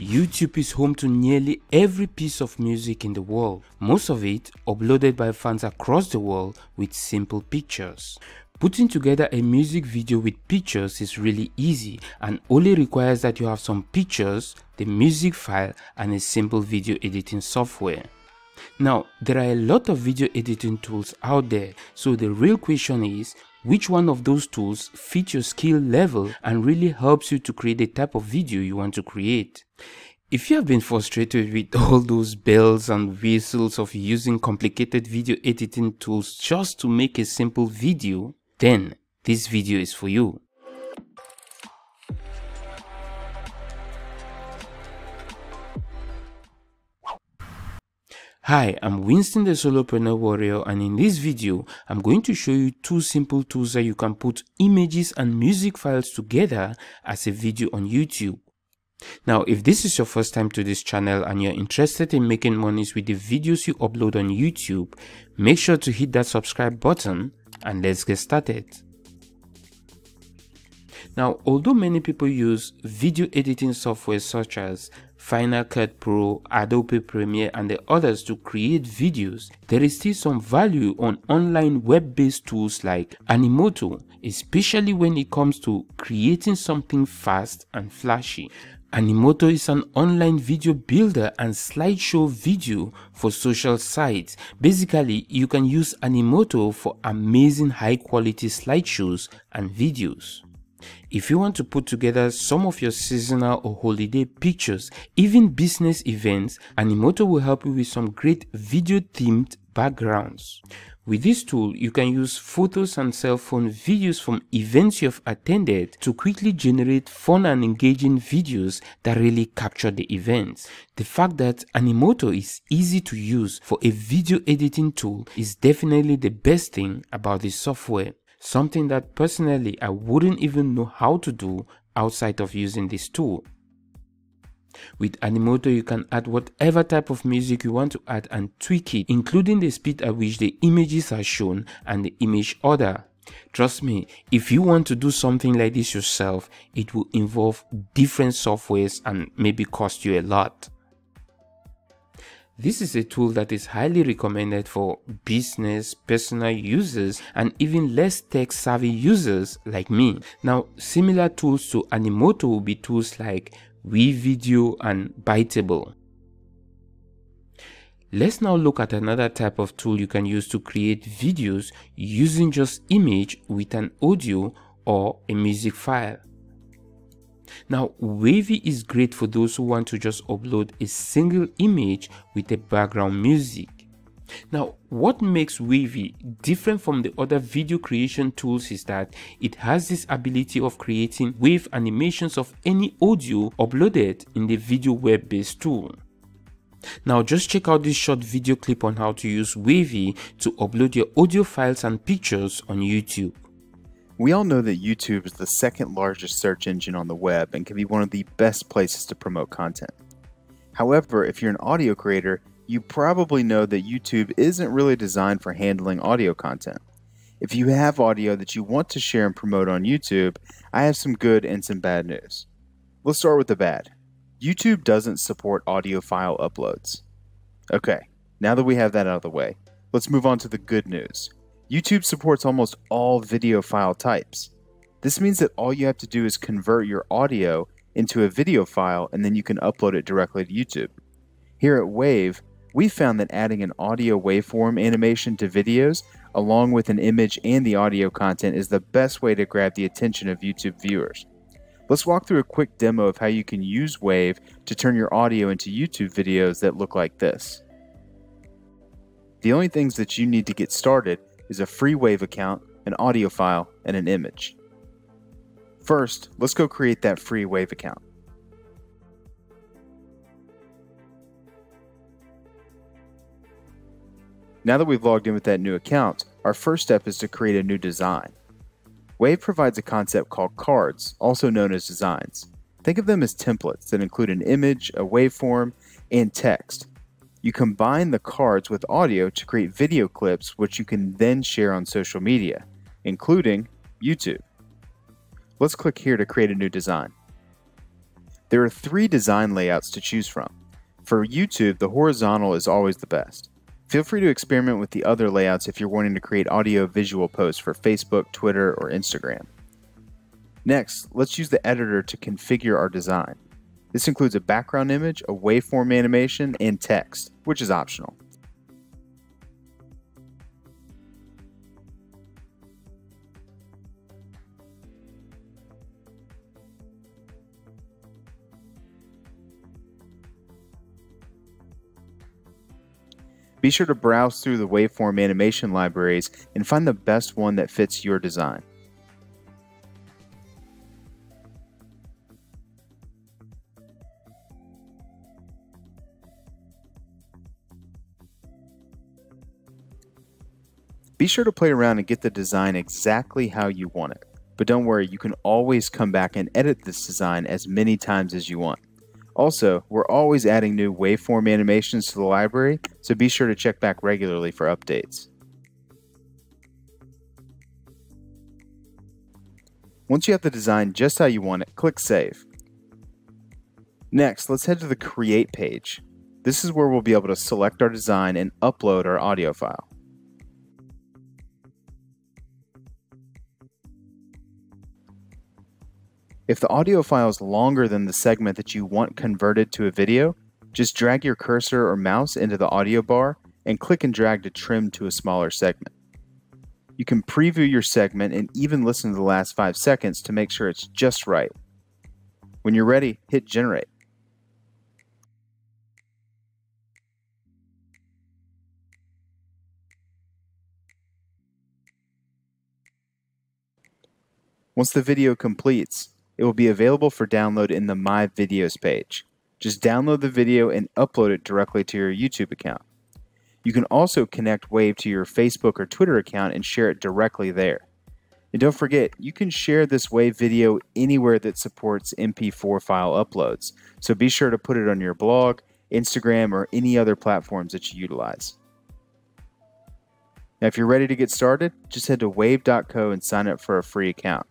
YouTube is home to nearly every piece of music in the world, most of it uploaded by fans across the world with simple pictures. Putting together a music video with pictures is really easy and only requires that you have some pictures, the music file and a simple video editing software. Now, there are a lot of video editing tools out there, so the real question is, which one of those tools fits your skill level and really helps you to create the type of video you want to create. If you have been frustrated with all those bells and whistles of using complicated video editing tools just to make a simple video, then this video is for you. Hi, I'm Winston the Solopreneur Warrior and in this video, I'm going to show you two simple tools that you can put images and music files together as a video on YouTube. Now, if this is your first time to this channel and you're interested in making monies with the videos you upload on YouTube, make sure to hit that subscribe button and let's get started. Now, although many people use video editing software such as Final Cut Pro, Adobe Premiere and the others to create videos, there is still some value on online web-based tools like Animoto, especially when it comes to creating something fast and flashy. Animoto is an online video builder and slideshow video for social sites. Basically, you can use Animoto for amazing high quality slideshows and videos. If you want to put together some of your seasonal or holiday pictures, even business events, Animoto will help you with some great video themed backgrounds. With this tool, you can use photos and cell phone videos from events you've attended to quickly generate fun and engaging videos that really capture the events. The fact that Animoto is easy to use for a video editing tool is definitely the best thing about this software something that personally I wouldn't even know how to do outside of using this tool. With Animoto, you can add whatever type of music you want to add and tweak it, including the speed at which the images are shown and the image order. Trust me, if you want to do something like this yourself, it will involve different softwares and maybe cost you a lot. This is a tool that is highly recommended for business, personal users, and even less tech savvy users like me. Now, similar tools to Animoto will be tools like WeVideo and Biteable. Let's now look at another type of tool you can use to create videos using just image with an audio or a music file. Now, Wavy is great for those who want to just upload a single image with a background music. Now, what makes Wavy different from the other video creation tools is that it has this ability of creating wave animations of any audio uploaded in the video web-based tool. Now just check out this short video clip on how to use Wavy to upload your audio files and pictures on YouTube. We all know that YouTube is the second largest search engine on the web and can be one of the best places to promote content. However, if you're an audio creator, you probably know that YouTube isn't really designed for handling audio content. If you have audio that you want to share and promote on YouTube, I have some good and some bad news. Let's start with the bad. YouTube doesn't support audio file uploads. Okay, now that we have that out of the way, let's move on to the good news. YouTube supports almost all video file types. This means that all you have to do is convert your audio into a video file and then you can upload it directly to YouTube. Here at Wavve, we found that adding an audio waveform animation to videos along with an image and the audio content is the best way to grab the attention of YouTube viewers. Let's walk through a quick demo of how you can use Wavve to turn your audio into YouTube videos that look like this. The only things that you need to get started is a free Wavve account, an audio file, and an image. First, let's go create that free Wavve account. Now that we've logged in with that new account, our first step is to create a new design. Wavve provides a concept called cards, also known as designs. Think of them as templates that include an image, a waveform, and text. You combine the cards with audio to create video clips which you can then share on social media, including YouTube. Let's click here to create a new design. There are three design layouts to choose from. For YouTube, the horizontal is always the best. Feel free to experiment with the other layouts if you're wanting to create audio visual posts for Facebook, Twitter, or Instagram. Next, let's use the editor to configure our design. This includes a background image, a waveform animation, and text, which is optional. Be sure to browse through the waveform animation libraries and find the best one that fits your design. Sure to play around and get the design exactly how you want it. But don't worry, you can always come back and edit this design as many times as you want. Also, we're always adding new waveform animations to the library, so be sure to check back regularly for updates. Once you have the design just how you want it, click Save. Next, let's head to the Create page. This is where we'll be able to select our design and upload our audio file. If the audio file is longer than the segment that you want converted to a video, just drag your cursor or mouse into the audio bar and click and drag to trim to a smaller segment. You can preview your segment and even listen to the last 5 seconds to make sure it's just right. When you're ready, hit generate. Once the video completes, it will be available for download in the My Videos page. Just download the video and upload it directly to your YouTube account. You can also connect Wavve to your Facebook or Twitter account and share it directly there. And don't forget, you can share this Wavve video anywhere that supports MP4 file uploads, so be sure to put it on your blog, Instagram, or any other platforms that you utilize. Now, if you're ready to get started, just head to wavve.co and sign up for a free account.